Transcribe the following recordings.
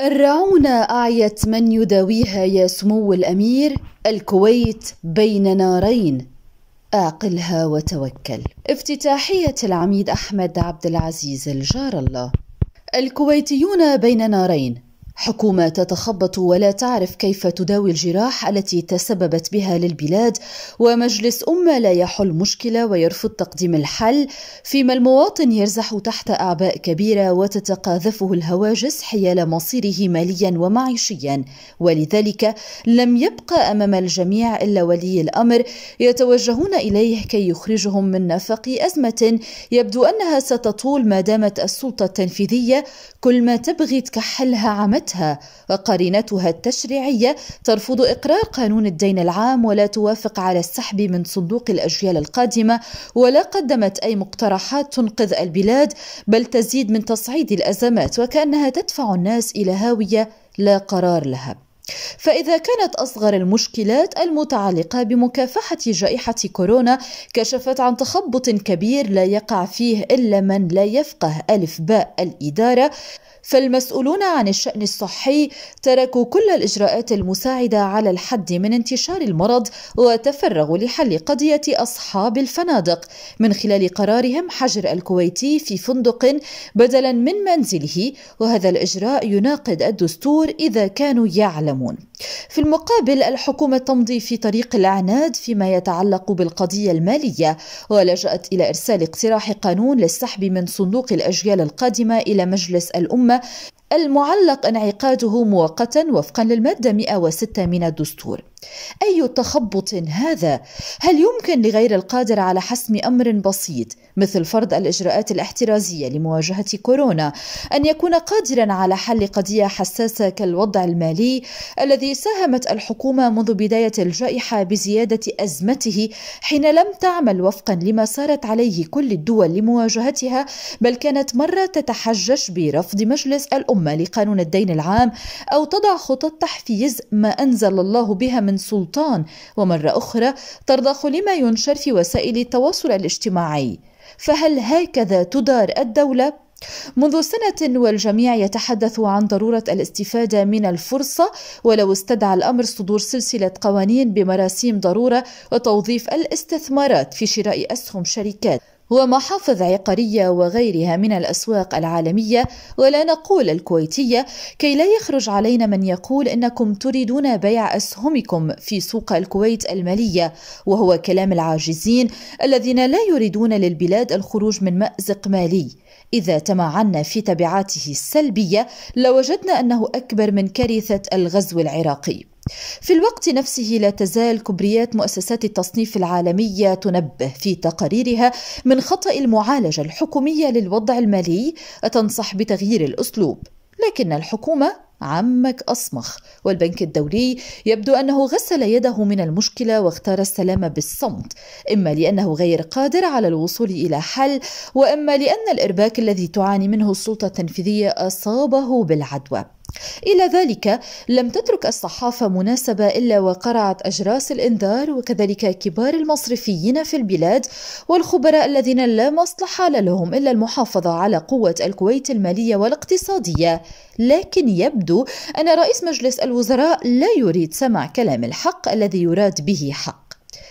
الرعونة أعيت من يداويها يا سمو الأمير الكويت بين نارين. أعقلها وتوكل. افتتاحية العميد أحمد عبد العزيز الجار الله. الكويتيون بين نارين. حكومة تتخبط ولا تعرف كيف تداوي الجراح التي تسببت بها للبلاد ومجلس أمة لا يحل مشكلة ويرفض تقديم الحل فيما المواطن يرزح تحت أعباء كبيرة وتتقاذفه الهواجس حيال مصيره ماليا ومعيشيا. ولذلك لم يبقى أمام الجميع إلا ولي الأمر يتوجهون إليه كي يخرجهم من نفق أزمة يبدو أنها ستطول ما دامت السلطة التنفيذية كل ما تبغي تكحلها عمت قررتها وقرينتها التشريعية ترفض إقرار قانون الدين العام ولا توافق على السحب من صندوق الأجيال القادمة ولا قدمت أي مقترحات تنقذ البلاد بل تزيد من تصعيد الأزمات وكأنها تدفع الناس إلى هاوية لا قرار لها. فإذا كانت أصغر المشكلات المتعلقة بمكافحة جائحة كورونا كشفت عن تخبط كبير لا يقع فيه إلا من لا يفقه ألف باء الإدارة. فالمسؤولون عن الشأن الصحي تركوا كل الإجراءات المساعدة على الحد من انتشار المرض وتفرغوا لحل قضية أصحاب الفنادق. من خلال قرارهم حجر الكويتي في فندق بدلا من منزله وهذا الإجراء يناقض الدستور إذا كانوا يعلمون. في المقابل الحكومة تمضي في طريق العناد فيما يتعلق بالقضية المالية ولجأت إلى إرسال اقتراح قانون للسحب من صندوق الأجيال القادمة إلى مجلس الأمة المعلق انعقاده مؤقتا وفقا للمادة 106 من الدستور أي تخبط هذا؟ هل يمكن لغير القادر على حسم أمر بسيط مثل فرض الإجراءات الاحترازية لمواجهة كورونا أن يكون قادرا على حل قضية حساسة كالوضع المالي الذي ساهمت الحكومة منذ بداية الجائحة بزيادة أزمته حين لم تعمل وفقا لما سارت عليه كل الدول لمواجهتها بل كانت مرة تتحجج برفض مجلس الأمة لقانون الدين العام أو تضع خطط تحفيز ما أنزل الله بها من سلطان ومرة أخرى ترضخ لما ينشر في وسائل التواصل الاجتماعي فهل هكذا تدار الدولة؟ منذ سنة والجميع يتحدث عن ضرورة الاستفادة من الفرصة ولو استدعى الأمر صدور سلسلة قوانين بمراسيم ضرورة وتوظيف الاستثمارات في شراء أسهم شركات ومحافظ عقارية وغيرها من الأسواق العالمية ولا نقول الكويتية كي لا يخرج علينا من يقول إنكم تريدون بيع أسهمكم في سوق الكويت المالية وهو كلام العاجزين الذين لا يريدون للبلاد الخروج من مأزق مالي. إذا تمعنا في تبعاته السلبية لوجدنا أنه أكبر من كارثة الغزو العراقي. في الوقت نفسه لا تزال كبريات مؤسسات التصنيف العالمية تنبه في تقاريرها من خطأ المعالجة الحكومية للوضع المالي وتنصح بتغيير الأسلوب. لكن الحكومة عمك أصمخ والبنك الدولي يبدو أنه غسل يده من المشكلة واختار السلام بالصمت إما لأنه غير قادر على الوصول إلى حل وإما لأن الإرباك الذي تعاني منه السلطة التنفيذية أصابه بالعدوى. إلى ذلك لم تترك الصحافة مناسبة إلا وقرعت أجراس الإنذار وكذلك كبار المصرفيين في البلاد والخبراء الذين لا مصلحة لهم إلا المحافظة على قوة الكويت المالية والاقتصادية. لكن يبدو أن رئيس مجلس الوزراء لا يريد سمع كلام الحق الذي يراد به حق.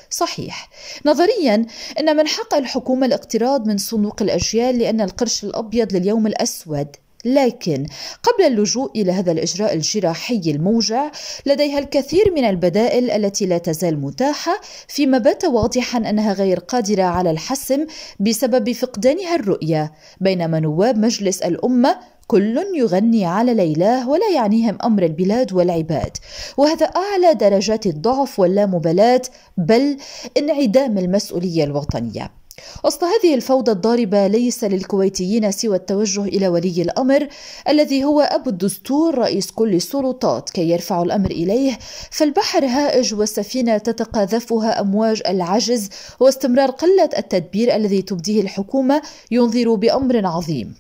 صحيح. نظريا إن من حق الحكومة الاقتراض من صندوق الأجيال لأن القرش الأبيض لليوم الأسود. لكن قبل اللجوء إلى هذا الإجراء الجراحي الموجع لديها الكثير من البدائل التي لا تزال متاحة فيما بات واضحا أنها غير قادرة على الحسم بسبب فقدانها الرؤية بينما نواب مجلس الأمة كل يغني على ليلاه ولا يعنيهم أمر البلاد والعباد. وهذا أعلى درجات الضعف واللامبالاة بل انعدام المسؤولية الوطنية. وسط هذه الفوضى الضاربة ليس للكويتيين سوى التوجه إلى ولي الأمر الذي هو أبو الدستور رئيس كل السلطات كي يرفعوا الأمر إليه فالبحر هائج والسفينة تتقاذفها أمواج العجز واستمرار قلة التدبير الذي تبديه الحكومة ينذر بأمر عظيم.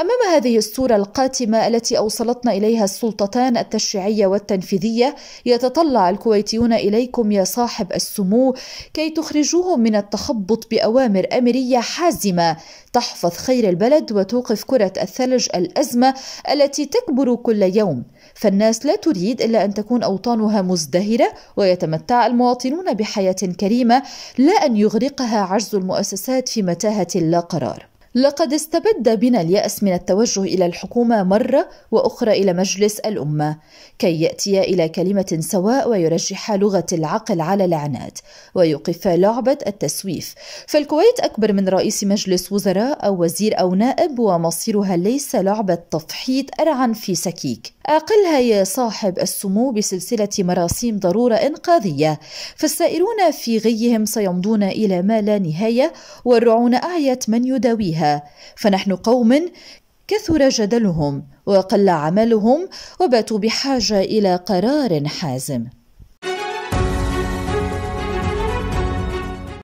أمام هذه الصورة القاتمة التي أوصلتنا إليها السلطتان التشريعية والتنفيذية يتطلع الكويتيون إليكم يا صاحب السمو كي تخرجوهم من التخبط بأوامر أمرية حازمة. تحفظ خير البلد وتوقف كرة الثلج الأزمة التي تكبر كل يوم. فالناس لا تريد إلا أن تكون أوطانها مزدهرة ويتمتع المواطنون بحياة كريمة لا أن يغرقها عجز المؤسسات في متاهة لا قرار. لقد استبد بنا اليأس من التوجه إلى الحكومة مرة وأخرى إلى مجلس الأمة كي يأتي إلى كلمة سواء ويرجح لغة العقل على العناد ويوقف لعبة التسويف. فالكويت أكبر من رئيس مجلس وزراء أو وزير أو نائب ومصيرها ليس لعبة تفحيط أرعن في سكيك. أعقلها يا صاحب السمو بسلسلة مراسيم ضرورة إنقاذية. فالسائرون في غيهم سيمضون إلى ما لا نهاية والرعون أعيت من يداويها. فنحن قوم كثر جدلهم وقل عملهم وباتوا بحاجة إلى قرار حازم.